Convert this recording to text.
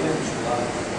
我也不